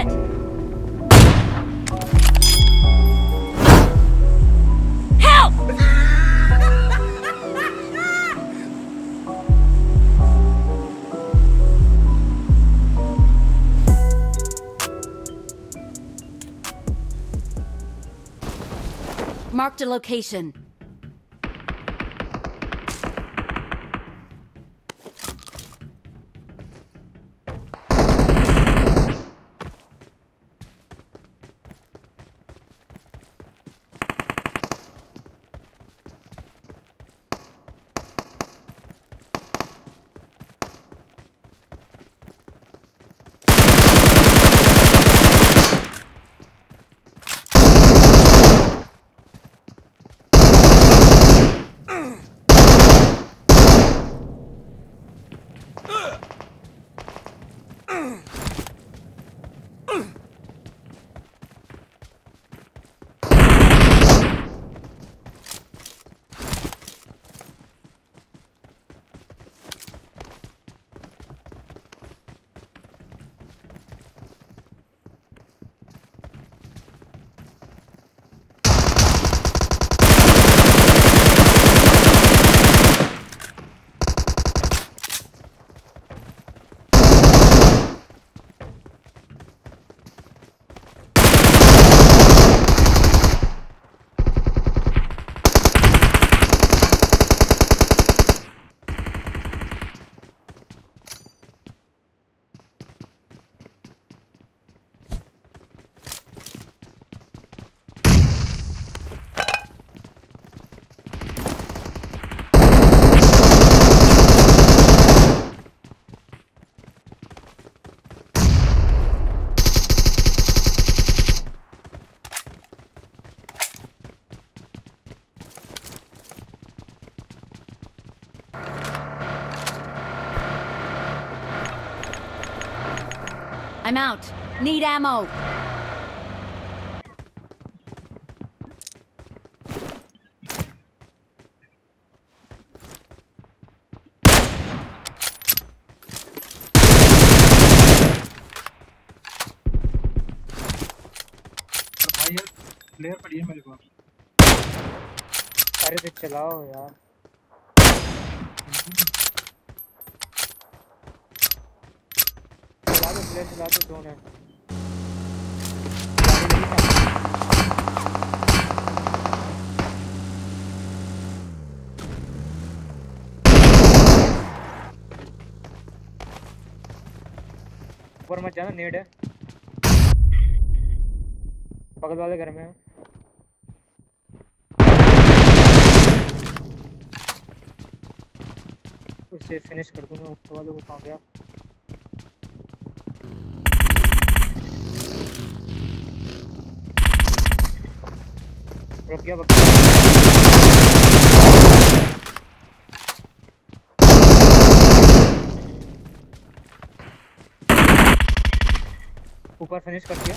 Ahead! Help! Marked a location. I'm out. Need ammo. Player पड़ी है मेरे पास अरे तो चलाओ यार ऊपर मत जाना, नेड है। बगल वाले घर में। उसे फिनिश कर दूँगा, ऊपर वाले को कहाँ गया? ऊपर फिनिश कर दिया।